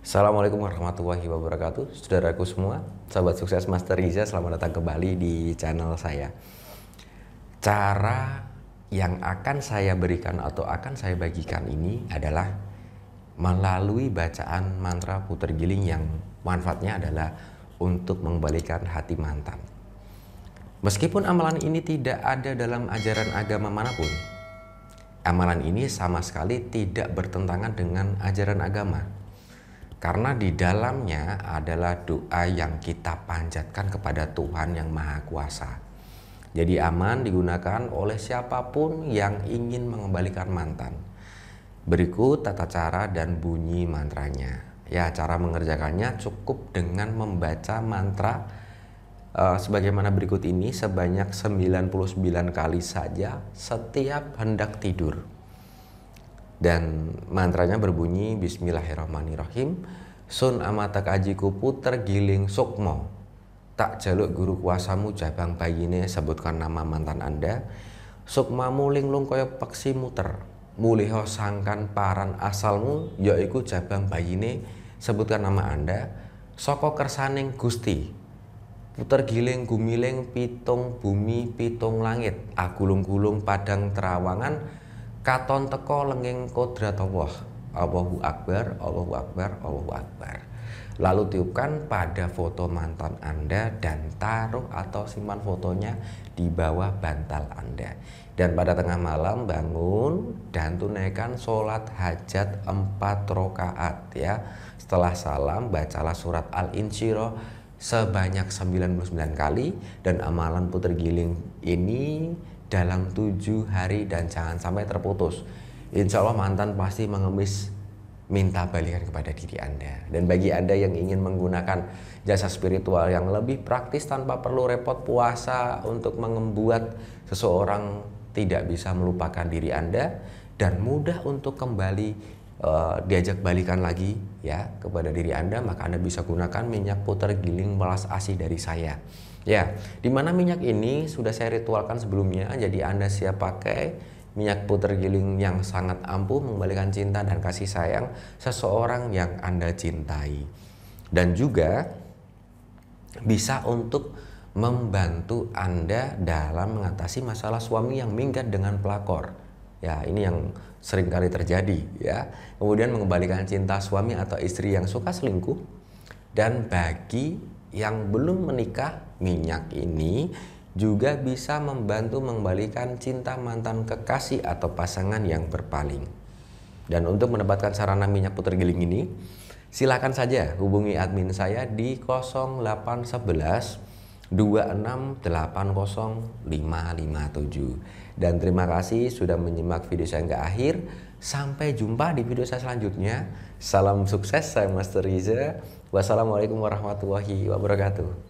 Assalamualaikum warahmatullahi wabarakatuh. Saudaraku semua, sahabat sukses Master Riza Selamat datang kembali di channel saya. Cara yang akan saya berikan atau akan saya bagikan ini adalah Melalui bacaan mantra puter giling yang manfaatnya adalah Untuk mengembalikan hati mantan. Meskipun amalan ini tidak ada dalam ajaran agama mana pun Amalan ini sama sekali tidak bertentangan dengan ajaran agama. Karena di dalamnya adalah doa yang kita panjatkan kepada Tuhan yang Maha Kuasa. Jadi aman digunakan oleh siapa pun yang ingin mengembalikan mantan. Berikut tata cara dan bunyi mantranya. Ya, cara mengerjakannya cukup dengan membaca mantra uh, sebagaimana berikut ini sebanyak 99 kali saja setiap hendak tidur. Dan mantranya berbunyi Bismillahirrahmanirrahim. Sun amatak ajiku puter giling sukmo. Tak jaluk guru kuasamu jabang bayine sebutkan nama mantan anda. Sukmamu linglung kaya peksi muter. Muliho sangkan paran asalmu yaiku jabang bayine sebutkan nama anda. Soko kersaning gusti puter giling gumiling pitung bumi pitung langit agulung-gulung padang terawangan katon teko lenging kodrat Allah. Allahu Akbar Allahu Akbar Allahu Akbar. Lalu tiupkan pada foto mantan Anda dan taruh atau simpan fotonya di bawah bantal Anda. Dan pada tengah malam bangun dan tunaikan sholat hajat empat rakaat ya. Setelah salam bacalah surat Al-Insyirah sebanyak 99 kali. Dan amalan puter giling ini dalam tujuh hari dan jangan sampai terputus. Insya Allah mantan pasti mengemis minta balikan kepada diri Anda. Dan bagi Anda yang ingin menggunakan jasa spiritual yang lebih praktis tanpa perlu repot puasa untuk membuat seseorang tidak bisa melupakan diri Anda dan mudah untuk kembali uh, diajak balikan lagi ya kepada diri Anda maka Anda bisa gunakan minyak putar giling melas ASI dari saya. Ya, di mana minyak ini sudah saya ritualkan sebelumnya jadi Anda siap pakai minyak putar giling yang sangat ampuh mengembalikan cinta dan kasih sayang seseorang yang Anda cintai. Dan juga bisa untuk membantu Anda dalam mengatasi masalah suami yang minggat dengan pelakor Ya, ini yang sering kali terjadi ya. Kemudian mengembalikan cinta suami atau istri yang suka selingkuh dan bagi yang belum menikah, minyak ini juga bisa membantu mengembalikan cinta mantan kekasih atau pasangan yang berpaling. Dan untuk mendapatkan sarana minyak putar giling ini, silakan saja hubungi admin saya di 0811 2680557. Dan terima kasih sudah menyimak video saya hingga akhir. Sampai jumpa di video saya selanjutnya. Salam sukses, saya Master Riza. Wassalamualaikum warahmatullahi wabarakatuh.